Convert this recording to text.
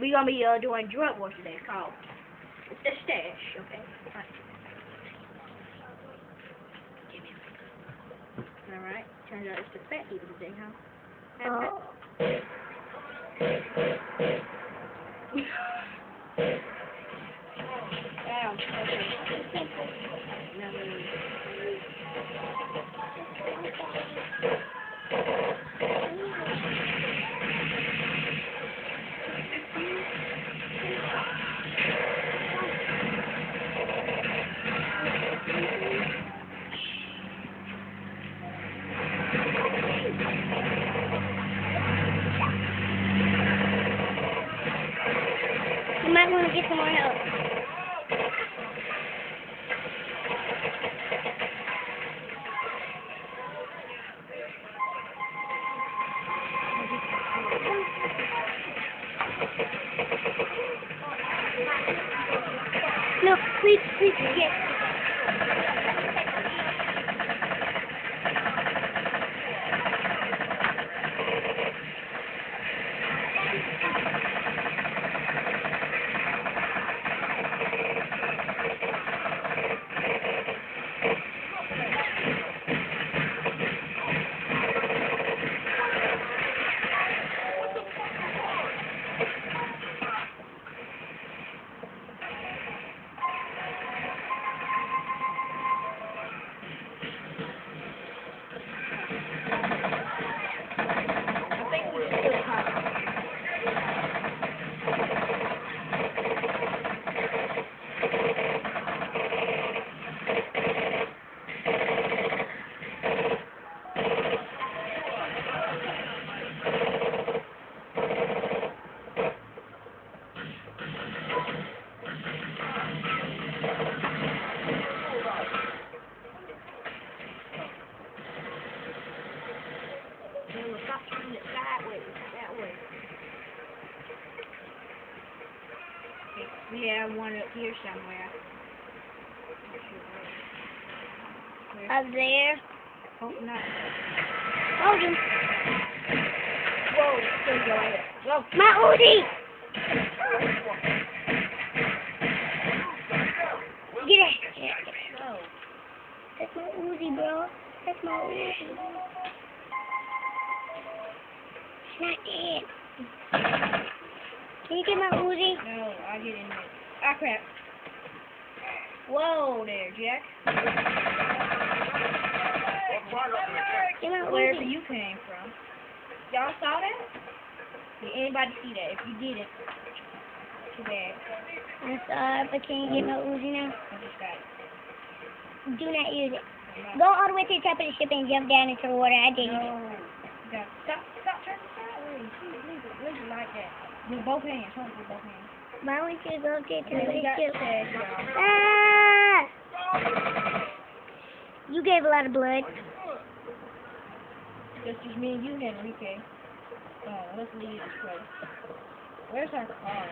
we gonna be uh, doing drug war today. Called the stash. Okay. All right. Turns out it's the fat people today, huh? Oh. You might want to get some more help. No, please, please, yes. That way. We have one up here somewhere. Not sure where. Where? Up there. Oh, Hope not. Hold him. Whoa, there you go. My Uzi! Get it. That's my Uzi, bro. That's my Uzi. Not. Can you get my Uzi? No, I'll get in there. Ah, crap. Whoa there, Jack. Get my Wherever Uzi. you came from. Y'all saw that? Did anybody see that? If you didn't, too bad. I'm sorry, but can you get my Uzi now? I just got it. Do not use it. Go all the way to the top of the ship and jump down into the water. I did. No. Leave it like that. With both hands. Hold it with both hands. I want you go up there to Okay, we the got ship. Chad, y'all. Ah! You gave a lot of blood. Just as me and you, Henrique. Oh, let's leave this place. Where's our car?